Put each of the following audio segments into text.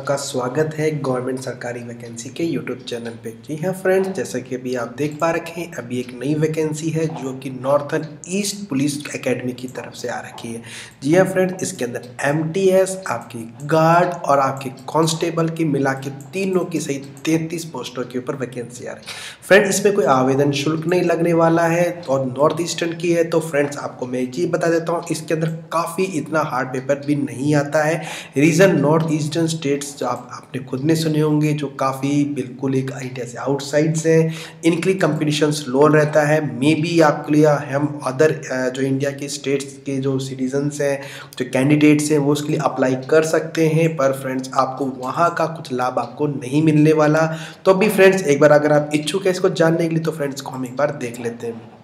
आपका स्वागत है गवर्नमेंट सरकारी वैकेंसी के यूट्यूब चैनल पे। जी हाँ फ्रेंड्स जैसा कि अभी आप देख पा रखे हैं, अभी एक नई वैकेंसी है जो कि नॉर्थन ईस्ट पुलिस एकेडमी की तरफ़ से आ रखी है। जी हाँ फ्रेंड्स इसके अंदर एमटीएस आपकी गार्ड और आपके कांस्टेबल की मिला के तीनों की सही तैंतीस पोस्टों के ऊपर वैकेंसी आ रही है। फ्रेंड इसमें कोई आवेदन शुल्क नहीं लगने वाला है और नॉर्थ ईस्टर्न की है तो फ्रेंड्स आपको मैं चीज़ बता देता हूँ, इसके अंदर काफ़ी इतना हार्ड पेपर भी नहीं आता है। रीज़न नॉर्थ ईस्टर्न स्टेट्स जो आप, आपने खुद ने सुने होंगे, जो काफ़ी बिल्कुल एक इंडिया से आउटसाइड्स हैं। इनके लिए कंपटीशन लो रहता है। मे बी आपके लिए हम अदर जो इंडिया के स्टेट्स के जो सिटीजन्स हैं, जो कैंडिडेट्स हैं, वो उसके लिए अप्लाई कर सकते हैं। पर फ्रेंड्स आपको वहाँ का कुछ लाभ आपको नहीं मिलने वाला। तो अभी फ्रेंड्स एक बार अगर आप इच्छुक है इसको जानने के लिए तो फ्रेंड्स को हम एक बार देख लेते हैं।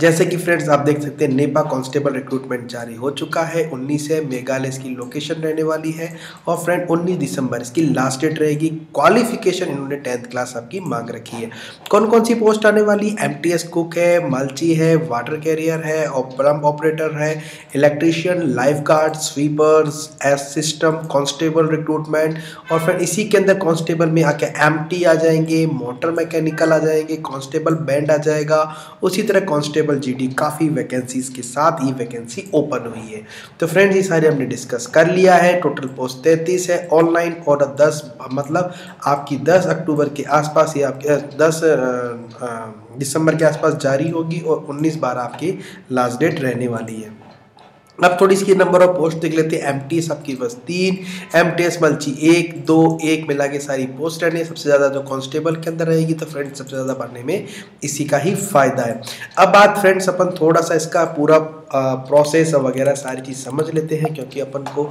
जैसे कि फ्रेंड्स आप देख सकते हैं नेपा कांस्टेबल रिक्रूटमेंट जारी हो चुका है। 19 है मेघालय इसकी लोकेशन रहने वाली है। और फ्रेंड 19 दिसंबर इसकी लास्ट डेट रहेगी। क्वालिफिकेशन इन्होंने टेंथ क्लास आपकी मांग रखी है। कौन कौन सी पोस्ट आने वाली? एम कुक है मल्ची है वाटर कैरियर है और ऑपरेटर है। Electrician life guard sweepers S system constable recruitment और फ्रेंड इसी के अंदर कॉन्स्टेबल में आके एम आ जाएँगे मोटर मैकेनिकल आ जाएँगे कॉन्स्टेबल बैंड आ जाएगा। उसी तरह कॉन्स्टेबल जीडी काफ़ी वैकेंसीज के साथ ये वैकेंसी ओपन हुई है। तो फ्रेंड्स ये सारे हमने डिस्कस कर लिया है। टोटल पोस्ट तैंतीस है। ऑनलाइन और दस मतलब आपकी दस अक्टूबर के आसपास ये आपके दस दिसंबर के आसपास जारी होगी और उन्नीस बारह आपकी लास्ट डेट रहने वाली है। अब थोड़ी इसकी नंबर ऑफ़ पोस्ट देख लेते हैं। एम टी एस आपकी बस तीन। एम टी एस मल्ची एक, दो, एक मिला के सारी पोस्ट रहनी। सबसे ज़्यादा जो कांस्टेबल के अंदर रहेगी तो फ्रेंड्स सबसे ज़्यादा बढ़ने में इसी का ही फ़ायदा है। अब बात फ्रेंड्स अपन थोड़ा सा इसका पूरा प्रोसेस वगैरह सारी चीज़ समझ लेते हैं, क्योंकि अपन को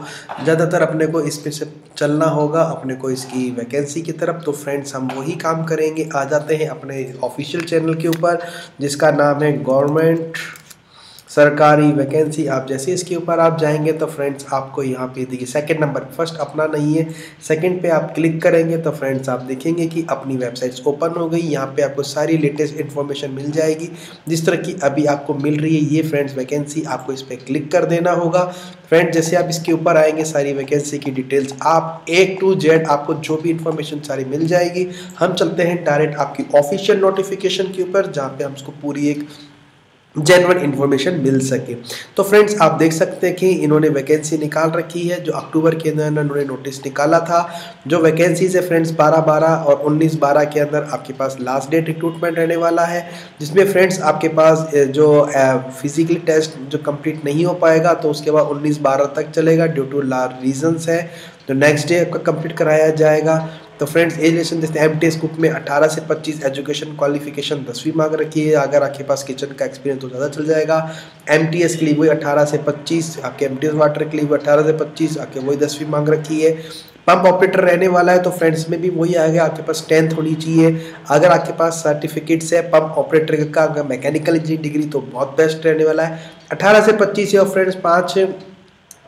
ज़्यादातर अपने को इस पे से चलना होगा, अपने को इसकी वैकेंसी की तरफ़। तो फ्रेंड्स हम वही काम करेंगे। आ जाते हैं अपने ऑफिशियल चैनल के ऊपर, जिसका नाम है गवर्नमेंट सरकारी वैकेंसी आप जैसे इसके ऊपर आप जाएँगे तो फ्रेंड्स आपको यहाँ पे देखिए सेकंड नंबर फ़र्स्ट अपना नहीं है सेकंड पे आप क्लिक करेंगे तो फ्रेंड्स आप देखेंगे कि अपनी वेबसाइट्स ओपन हो गई, यहाँ पे आपको सारी लेटेस्ट इन्फॉर्मेशन मिल जाएगी। जिस तरह की अभी आपको मिल रही है ये फ्रेंड्स वैकेंसी आपको इस पर क्लिक कर देना होगा। फ्रेंड जैसे आप इसके ऊपर आएँगे, सारी वैकेंसी की डिटेल्स आप ए टू जेड आपको जो भी इन्फॉर्मेशन सारी मिल जाएगी। हम चलते हैं डायरेक्ट आपकी ऑफिशियल नोटिफिकेशन के ऊपर, जहाँ पे हम उसको पूरी एक जेनवन इन्फॉर्मेशन मिल सके। तो फ्रेंड्स आप देख सकते हैं कि इन्होंने वैकेंसी निकाल रखी है, जो अक्टूबर के अंदर इन्होंने नोटिस निकाला था। जो वैकेंसीज है फ्रेंड्स 12 12 और 19 12 के अंदर आपके पास लास्ट डेट रिक्रूटमेंट रहने वाला है, जिसमें फ्रेंड्स आपके पास जो फिजिकली टेस्ट जो कंप्लीट नहीं हो पाएगा तो उसके बाद उन्नीस बारह तक चलेगा ड्यू टू रीजन्स है। तो नेक्स्ट डे आपका कंप्लीट कराया जाएगा। तो फ्रेंड्स एज लेसन जैसे एम टी कुक में 18 से 25 एजुकेशन क्वालिफिकेशन दसवीं मांग रखी है। अगर आपके पास किचन का एक्सपीरियंस तो ज़्यादा चल जाएगा। एम टी एस के लिए वही 18 से 25 आपके एम टी एस वाटर के लिए वो अठारह से 25 आपके वही दसवीं मांग रखी है। पंप ऑपरेटर रहने वाला है तो फ्रेंड्स में भी वही आएगा। आपके पास टेंथ होनी चाहिए। अगर आपके पास सर्टिफिकेट्स है पंप ऑपरेटर का, अगर मैकेनिकल इंजीनियरिंग डिग्री तो बहुत बेस्ट रहने वाला है। अठारह से पच्चीस है और फ्रेंड्स पाँच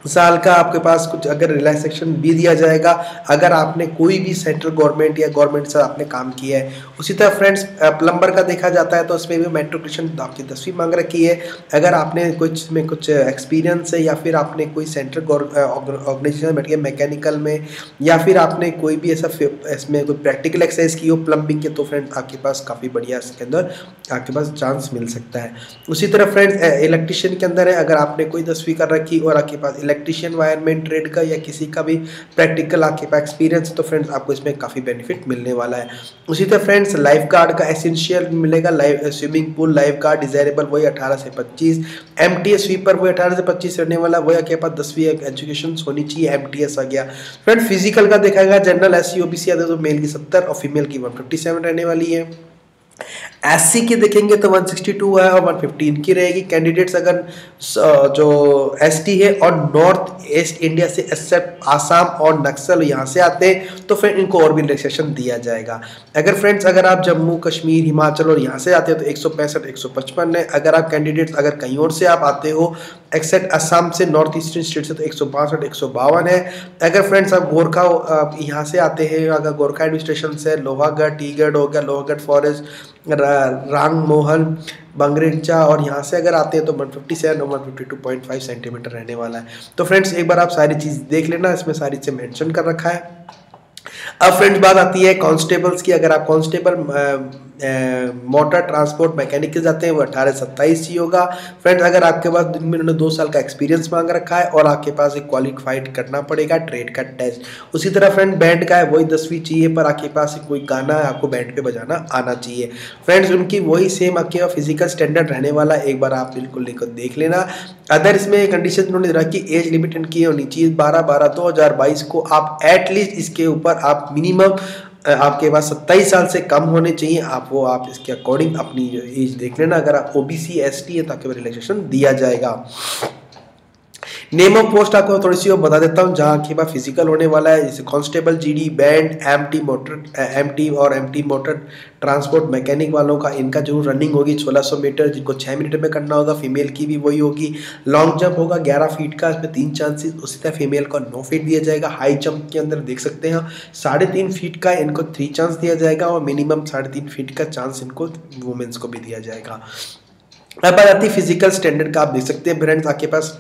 साल का आपके पास कुछ अगर रिलैक्सेशन भी दिया जाएगा, अगर आपने कोई भी सेंट्रल गवर्नमेंट या गवर्नमेंट से आपने काम किया है, उसी तरह फ्रेंड्स प्लम्बर का देखा जाता है तो उसमें भी मेट्रिकुलेशन आपकी दसवीं मांग रखी है। अगर आपने कुछ में कुछ एक्सपीरियंस है या फिर आपने कोई सेंट्रल ऑर्गेनाइजेशन बैठ गया मैकेनिकल में, या फिर आपने कोई भी ऐसा इसमें कोई प्रैक्टिकल एक्सरसाइज की हो प्लम्बिंग के तो फ्रेंड्स आपके पास काफ़ी बढ़िया इसके अंदर आपके पास चांस मिल सकता है। उसी तरह फ्रेंड्स इलेक्ट्रिशियन के अंदर है, अगर आपने कोई दसवीं कर रखी और आपके पास इलेक्ट्रिशियन वायरमेंट ट्रेड का या किसी का भी प्रैक्टिकल आपके पास एक्सपीरियंस तो फ्रेंड्स आपको इसमें काफ़ी बेनिफिट मिलने वाला है। उसी तरह फ्रेंड्स लाइफ गार्ड का एसेंशियल मिलेगा live swimming pool life guard desirable वही अठारह से पच्चीस। एम टी एस स्वीपर वही अठारह से पच्चीस रहने वाला, वही आपके पास दसवीं एजुकेशन होनी चाहिए एम टी एस आ गया। फ्रेंड फ़िज़िकल का देखा गया general S C O B C आते तो मेल की सत्तर, और फीमेल की वन फिफ्टी सेवन रहने वाली है। एससी की देखेंगे तो 162 है और 115 की रहेगी। कैंडिडेट्स अगर जो एसटी है और नॉर्थ ईस्ट इंडिया से एक्सेप्ट आसाम और नक्सल यहाँ से आते हैं तो फिर इनको और भी रिलैक्सेशन दिया जाएगा। अगर फ्रेंड्स अगर आप जम्मू, कश्मीर, हिमाचल और यहाँ से आते हैं तो एक सौ पैंसठ, एक सौ पचपन है। अगर आप कैंडिडेट्स अगर कहीं और से आप आते हो एक्सेप्ट असम से नॉर्थ ईस्टर्न स्टेट से तो एक सौ बासठ, एक सौ बावन है। अगर फ्रेंड्स आप गोरखा यहाँ से आते हैं, अगर गोरखा एडमिनिस्ट्रेशन से लोहागढ़ टीगढ़ हो गया लोहागढ़ फॉरेस्ट रांग, मोहन, बंगरेचा और यहाँ से अगर आते हैं तो 157 और 152.5 सेंटीमीटर रहने वाला है। तो फ्रेंड्स, एक बार आप सारी चीज़ देख लेना, इसमें सारी चीज़ें मेंशन कर रखा है। अब फ्रेंड्स, बात आती है कांस्टेबल्स की। अगर आप कांस्टेबल मोटर ट्रांसपोर्ट मैकेनिक के जाते हैं, वो अठारह सत्ताईस ही होगा। फ्रेंड्स अगर आपके पास दिन में उन्होंने दो साल का एक्सपीरियंस मांग रखा है और आपके पास एक क्वालिफाइड करना पड़ेगा ट्रेड का टेस्ट उसी तरह फ्रेंड बैंड का है, वही दसवीं चाहिए, पर आपके पास कोई गाना है, आपको बैंड पे बजाना आना चाहिए। फ्रेंड्स उनकी वही सेम आपके फ़िज़िकल स्टैंडर्ड रहने वाला एक बार आप बिल्कुल लेकर देख लेना। अदर इसमें कंडीशन उन्होंने रखी एज लिमिट इनकी होनी चाहिए बारह बारह, दो हज़ार बाईस को आप एटलीस्ट इसके ऊपर आप मिनिमम आपके पास सत्ताईस साल से कम होने चाहिए, आप वो, आप इसके अकॉर्डिंग अपनी जो एज देख लेना। अगर आप O B C S T है तो आपके पास रिलैक्सेशन दिया जाएगा। नेम ऑफ़ पोस्ट आपको थोड़ी सी और बता देता हूँ, जहाँ की फ़िज़िकल होने वाला है। जैसे constable GD band MT motor MT और एमटी मोटर ट्रांसपोर्ट मैकेनिक वालों का इनका ज़रूर रनिंग होगी। 1600 मीटर, जिनको छः मिनट में करना होगा फीमेल की भी वही होगी। लॉन्ग जंप होगा 11 फीट का, इसमें तीन चांसेस उसी तरह फीमेल को नौ फीट दिया जाएगा। हाई जंप के अंदर देख सकते हैं साढ़े तीन फीट का इनको थ्री चांस दिया जाएगा और मिनिमम साढ़े तीन फीट का चांस इनको वुमेंस को भी दिया जाएगा। अब बात आती फ़िज़िकल स्टैंडर्ड का, आप देख सकते हैं फ्रेंड्स आपके पास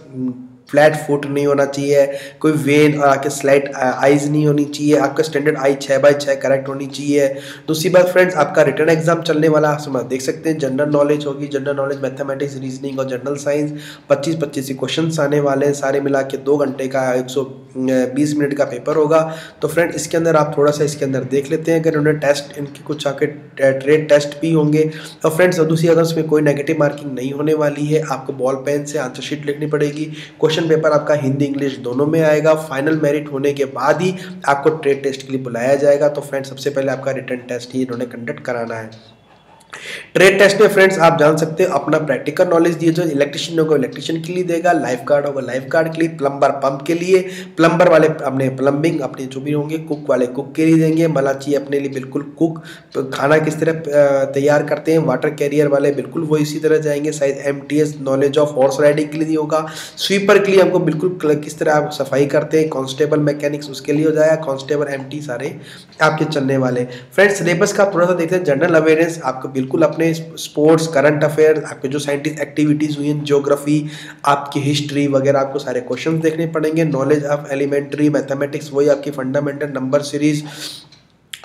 फ्लैट फुट नहीं होना चाहिए, कोई वेन और आपके स्लाइट आइज़ नहीं होनी चाहिए, आपका स्टैंडर्ड आई छः बाई छः करेक्ट होनी चाहिए। दूसरी बात फ्रेंड्स आपका रिटर्न एग्ज़ाम चलने वाला समझ, देख सकते हैं जनरल नॉलेज होगी जनरल नॉलेज मैथमेटिक्स रीजनिंग और जनरल साइंस पच्चीस पच्चीस क्वेश्चन आने वाले हैं, सारे मिला के दो घंटे का, एक सौ बीस मिनट का पेपर होगा। तो फ्रेंड इसके अंदर आप थोड़ा सा इसके अंदर देख लेते हैं, अगर उन्हें टेस्ट इनके कुछ आपके ट्रेड टेस्ट भी होंगे। और फ्रेंड्स दूसरी अगर उसमें कोई नेगेटिव मार्किंग नहीं होने वाली है, आपको बॉल पेन से आंसर शीट लिखनी पड़ेगी क्वेश्चन पेपर आपका हिंदी इंग्लिश दोनों में आएगा। फाइनल मेरिट होने के बाद ही आपको ट्रेड टेस्ट के लिए बुलाया जाएगा। तो फ्रेंड सबसे पहले आपका रिटर्न टेस्ट ही इन्होंने कंडक्ट कराना है। ट्रेड टेस्ट में फ्रेंड्स आप जान सकते हो, अपना प्रैक्टिकल नॉलेज दिए जो इलेक्ट्रिशियन होगा इलेक्ट्रिशियन के लिए देगा लाइफ गार्ड होगा लाइफ गार्ड के लिए प्लम्बर पंप के लिए। प्लम्बर वाले अपने प्लम्बिंग अपने जो भी होंगे कुक वाले कुक के लिए देंगे। मलाची अपने लिए बिल्कुल कुक खाना किस तरह तैयार करते हैं वाटर कैरियर वाले बिल्कुल वो इसी तरह जाएँगे। शायद MTS knowledge of horse riding के लिए होगा। स्वीपर के लिए हमको बिल्कुल किस तरह आप सफ़ाई करते हैं कॉन्स्टेबल मैकेनिक्स उसके लिए हो जाएगा कॉन्स्टेबल एम सारे आपके चलने वाले। फ्रेंड्स सिलेबस का थोड़ा सा देखते हैं जनरल अवेयरनेस आपको बिल्कुल अपने स्पोर्ट्स, करंट अफेयर, आपके जो साइंटिस्ट एक्टिविटीज़ हुई हैं ज्योग्राफी आपकी हिस्ट्री वगैरह, आपको सारे क्वेश्चन देखने पड़ेंगे। नॉलेज ऑफ़ एलिमेंट्री मैथमेटिक्स वही आपकी fundamental number series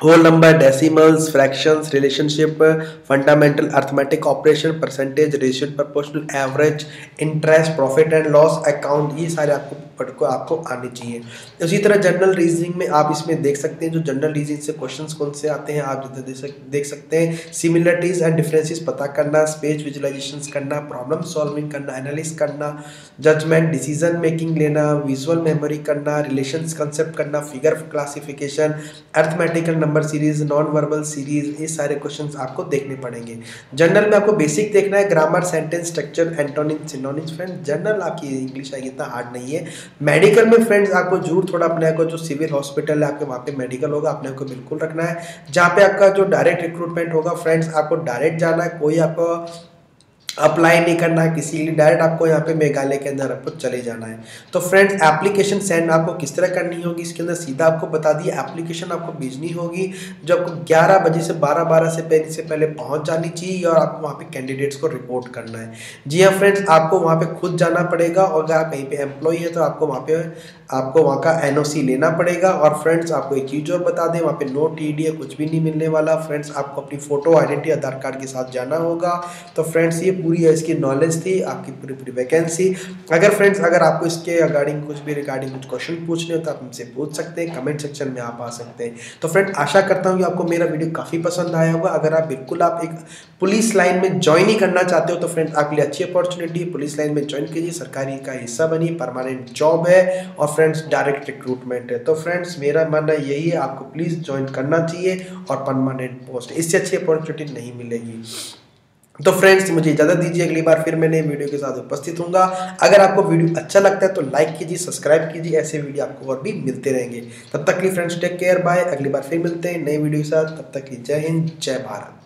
whole number decimals fractions relationship fundamental arithmetic operation percentage ratio proportional average interest profit and loss account ये सारे आपको को आपको आने चाहिए। उसी तरह जनरल रीजनिंग में आप इसमें देख सकते हैं, जो जनरल रीजनिंग से क्वेश्चंस कौन से आते हैं, आप जितने देख सकते हैं। सिमिलरिटीज एंड डिफरेंसेस पता करना स्पेस विजुलाइजेशन करना प्रॉब्लम सॉल्विंग करना एनालिस करना जजमेंट डिसीज़न मेकिंग लेना विजुअल मेमोरी करना रिलेशन कंसेप्ट करना figure classification arithmetical number series non verbal series ये सारे क्वेश्चन आपको देखने पड़ेंगे। जनरल में आपको बेसिक देखना है grammar sentence structure antonym synonyms friend general आपकी इंग्लिश आएगी, इतना हार्ड नहीं है। मेडिकल में फ्रेंड्स आपको ज़रूर थोड़ा अपने को जो सिविल हॉस्पिटल है, आपके वहाँ पे मेडिकल होगा, अपने को बिल्कुल रखना है। जहाँ पे आपका जो डायरेक्ट रिक्रूटमेंट होगा फ्रेंड्स आपको डायरेक्ट जाना है, कोई आपको अप्लाई नहीं करना है किसी लिए, डायरेक्ट आपको यहाँ पे मेघालय के अंदर आपको चले जाना है। तो फ्रेंड्स एप्लीकेशन सेंड आपको किस तरह करनी होगी, इसके अंदर सीधा आपको बता दिया एप्लीकेशन आपको भेजनी होगी। जो आपको 11 बजे से 12 12 से पहले से पहले पहुँच जानी चाहिए और आपको वहाँ पे कैंडिडेट्स को रिपोर्ट करना है। जी हाँ फ्रेंड्स, आपको वहाँ पर खुद जाना पड़ेगा और अगर आप कहीं पर एम्प्लॉय है तो आपको वहाँ पर आपको वहाँ का एनओसी लेना पड़ेगा। और फ्रेंड्स, आपको एक चीज़ और बता दें, वहाँ पे नो टी कुछ भी नहीं मिलने वाला। फ्रेंड्स, आपको अपनी फ़ोटो आइडेंटिटी आधार कार्ड के साथ जाना होगा। तो फ्रेंड्स, ये पूरी इसकी नॉलेज थी, आपकी पूरी पूरी वैकेंसी अगर फ्रेंड्स अगर आपको इसके रिगार्डिंग कुछ भी रिगार्डिंग कुछ क्वेश्चन पूछने हो तो आप हमसे पूछ सकते हैं कमेंट सेक्शन में आप आ सकते हैं। तो फ्रेंड आशा करता हूँ कि आपको मेरा वीडियो काफ़ी पसंद आया होगा। अगर आप बिल्कुल आप एक पुलिस लाइन में ज्वाइन ही करना चाहते हो तो फ्रेंड आपके लिए अच्छी अपॉर्चुनिटी पुलिस लाइन में ज्वाइन कीजिए, सरकारी का हिस्सा बनी परमानेंट जॉब है और फ्रेंड्स डायरेक्ट रिक्रूटमेंट है। तो फ्रेंड्स मेरा मानना यही है, आपको प्लीज़ ज्वाइन करना चाहिए और परमानेंट पोस्ट इससे अच्छी अपॉर्चुनिटी नहीं मिलेगी। तो फ्रेंड्स मुझे इजाज़त दीजिए, अगली बार फिर मैं नए वीडियो के साथ उपस्थित हूँ अगर आपको वीडियो अच्छा लगता है तो लाइक कीजिए सब्सक्राइब कीजिए, ऐसे वीडियो आपको और भी मिलते रहेंगे। तब तक के फ्रेंड्स टेक केयर बाय अगली बार फिर मिलते हैं नए वीडियो के साथ। तब तक की जय हिंद, जय भारत।